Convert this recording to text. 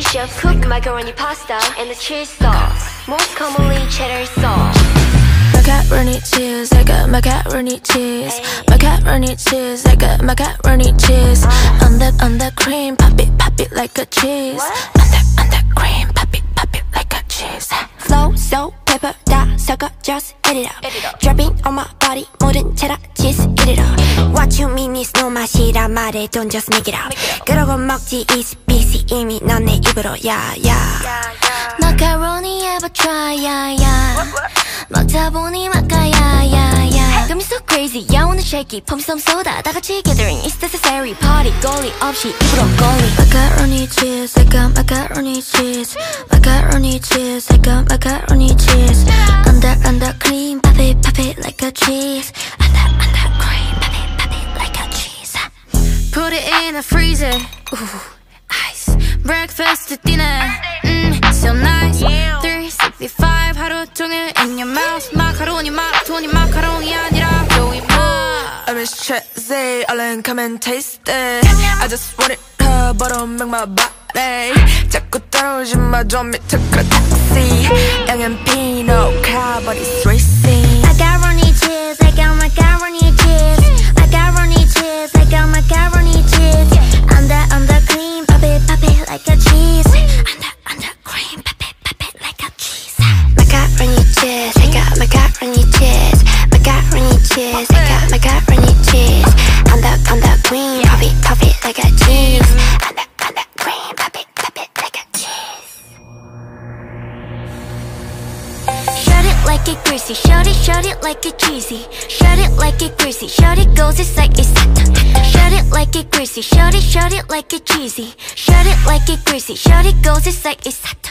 chef cook macaroni pasta and the cheese sauce. Most commonly cheddar sauce. Macaroni cheese, I got macaroni cheese. Macaroni cheese, I got macaroni cheese. On that, on that cream, pop it, pop it like a cheese. On that, on that cream, pop it, pop it like a cheese. Flow, so pepper, 다 섞어, just eat it up. Dropping on my body, 모든 체라 cheese, eat it up. What you mean is no 맛이라 말해, don't just make it up. 그러고 먹지 easy peasy 이미 넌내 입으로 yeah yeah. Macaroni ever try yeah yeah. 먹다 보니 막가야 yeah yeah. Got me so crazy, yeah wanna shake it. 펌이 some soda, 다 같이 gathering is necessary. Party goalie 없이 입으로 goalie. Macaroni cheese, I got macaroni cheese. Macaroni cheese, I got macaroni cheese. Under under cream, pop it pop it like a cheese. Under under cream, pop it pop it like a cheese. Put it in the freezer. Ooh, ice. Breakfast to dinner. Mmm, so nice. 365 하루 종일 in your mouth. 마카로니 마카로니 마카로니 아니라 조이마. I miss Chelsea, 얼른 come and taste it I just want it her, but don't make my body 자꾸 따라오지 마, 좀 밑에 그래 taxi cream, pop it pop it like a cheese. Under under cream, pop it pop it like a cheese. Shut it like it greasy, shut it, shut it like it cheesy. Shut it like it greasy, shut it goes, it's like it's. Shut it like it greasy, shut it, shut it like it cheesy. Shut it like it greasy, shut it goes, it's like it's.